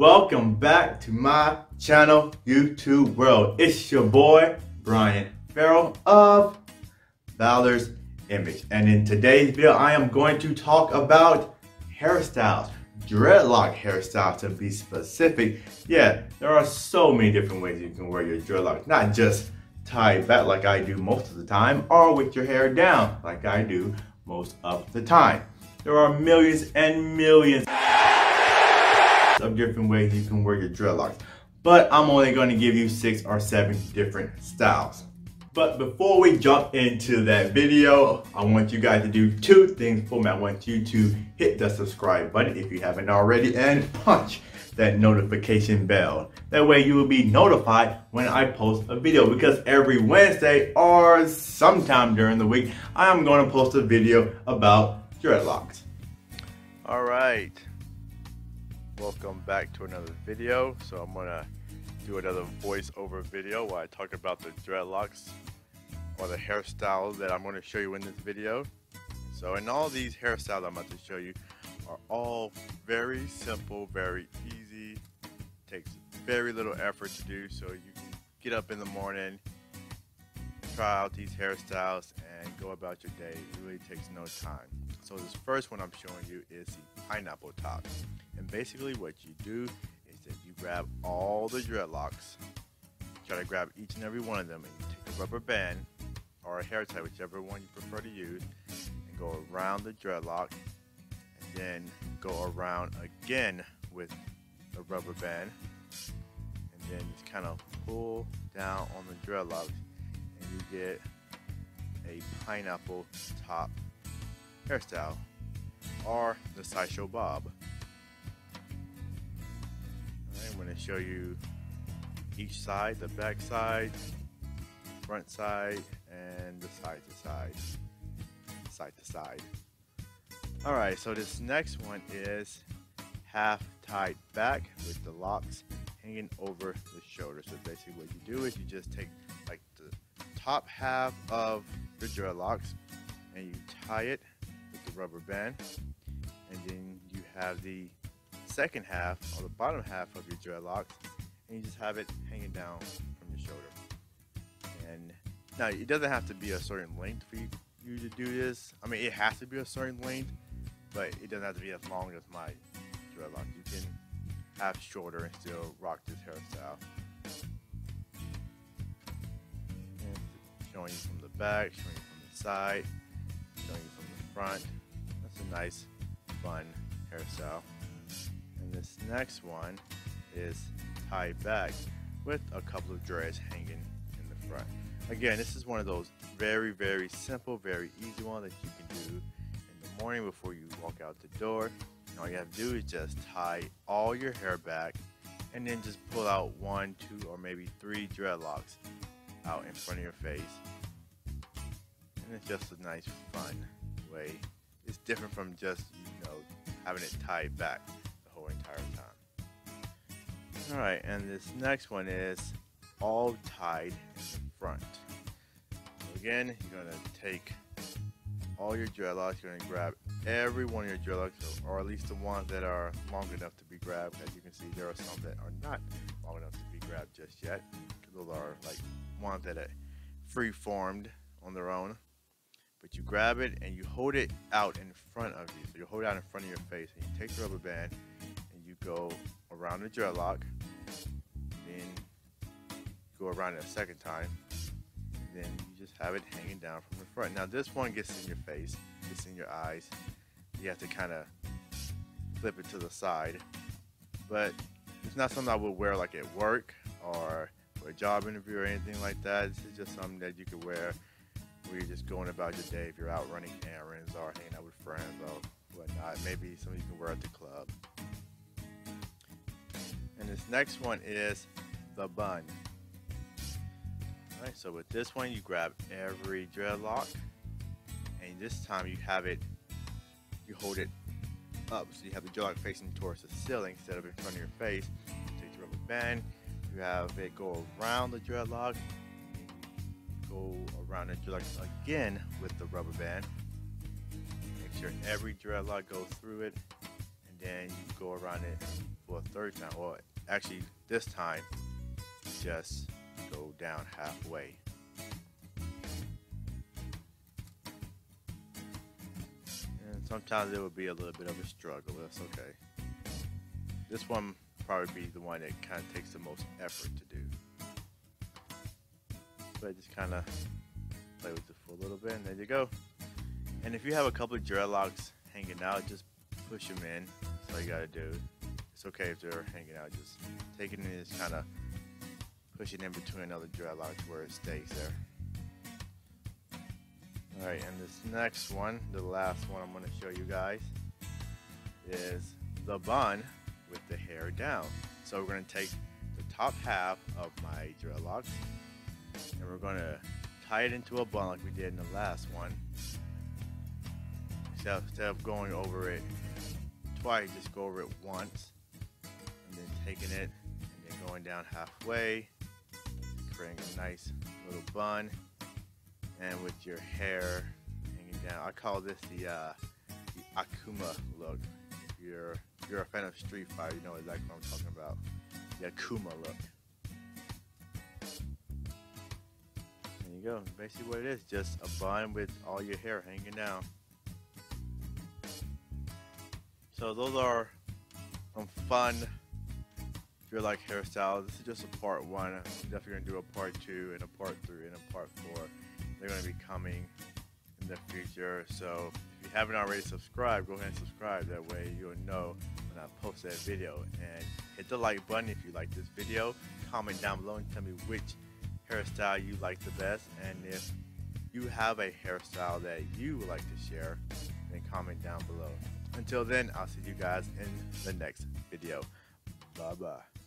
Welcome back to my channel, YouTube World. It's your boy, Brian Ferrell of Valor's Image. And in today's video, I am going to talk about hairstyles, dreadlock hairstyles to be specific. Yeah, there are so many different ways you can wear your dreadlocks, not just tied back like I do most of the time, or with your hair down like I do most of the time. There are millions and millions of different ways you can wear your dreadlocks, but I'm only going to give you six or seven different styles. But before we jump into that video, I want you guys to do two things for me. I want you to hit the subscribe button if you haven't already and punch that notification bell. That way you will be notified when I post a video because every Wednesday or sometime during the week, I am going to post a video about dreadlocks. All right, welcome back to another video. So I'm gonna do another voiceover video where I talk about the dreadlocks or the hairstyles that I'm gonna show you in this video. So in all these hairstyles I'm about to show you are all very simple, very easy, takes very little effort to do. So you can get up in the morning, try out these hairstyles and go about your day. It really takes no time. So this first one I'm showing you is the pineapple top. And basically what you do is that you grab all the dreadlocks, try to grab each and every one of them, and you take a rubber band or a hair tie, whichever one you prefer to use, and go around the dreadlock, and then go around again with the rubber band, and then just kind of pull down on the dreadlocks, and you get a pineapple top hairstyle or the sideshow bob. I'm going to show you each side, the back side, front side, and the side to side, side to side. Alright, so this next one is half tied back with the locks hanging over the shoulder. So basically what you do is you just take like the top half of your dreadlocks and you tie it the rubber band and then you have the second half or the bottom half of your dreadlocks and you just have it hanging down from your shoulder. And now it doesn't have to be a certain length for you, to do this. I mean it has to be a certain length but it doesn't have to be as long as my dreadlock. You can have shorter and still rock this hairstyle. And showing you from the back showing you from the side showing you from the front nice fun hairstyle. And this next one is tied back with a couple of dreads hanging in the front. Again, this is one of those very, very simple, very easy one that you can do in the morning before you walk out the door. And all you have to do is just tie all your hair back and then just pull out one, two, or maybe three dreadlocks out in front of your face. And it's just a nice, fun way different from just you know having it tied back the whole entire time. All right, and this next one is all tied in the front. So again, you're gonna take all your dreadlocks. You're gonna grab every one of your dreadlocks, or at least the ones that are long enough to be grabbed. As you can see, there are some that are not long enough to be grabbed just yet. Those are like ones that are free formed on their own but you grab it and you hold it out in front of you. So you hold it out in front of your face and you take the rubber band and you go around the dreadlock. Then go around it a second time. Then you just have it hanging down from the front. Now this one gets in your face, gets in your eyes. You have to kind of flip it to the side. But it's not something I would wear like at work or for a job interview or anything like that. This is just something that you could wear where you're just going about your day if you're out running errands or hanging out with friends or whatnot. Maybe something you can wear at the club. And this next one is the bun. Alright, so with this one you grab every dreadlock and this time you have it, you hold it up so you have the dreadlock facing towards the ceiling instead of in front of your face. You take the rubber band, you have it go around the dreadlock go around the dreadlock again with the rubber band. Make sure every dreadlock goes through it. And then you go around it for a third time. Well, actually, this time, just go down halfway. And sometimes it will be a little bit of a struggle, that's okay. This one probably be the one that kind of takes the most effort to do. But just kind of play with it for a little bit, and there you go. And if you have a couple of dreadlocks hanging out, just push them in. That's all you gotta do. It's okay if they're hanging out. Just take it and just kind of push it in between another dreadlock to where it stays there. Alright, and this next one, the last one I'm to show you guys, is the bun with the hair down. So we're to take the top half of my dreadlocks and we're to tie it into a bun like we did in the last one. So instead of going over it twice, just go over it once and then taking it and then going down halfway, creating a nice little bun and with your hair hanging down. I call this the uh, the Akuma look. If you're if you're a fan of Street Fighter, you know exactly what I'm talking about. The Akuma look. You go. Basically, what it is, just a bun with all your hair hanging down. So those are some fun if you like hairstyles. This is just a part one. I'm definitely gonna do a part two and a part three and a part four they're to be coming in the future. So if you haven't already subscribed, go ahead and subscribe. That way you'll know when I post that video. And hit the like button if you like this video. Comment down below and tell me which hairstyle you like the best. And if you have a hairstyle that you would like to share, then comment down below. Until then, I'll see you guys in the next video. Bye bye.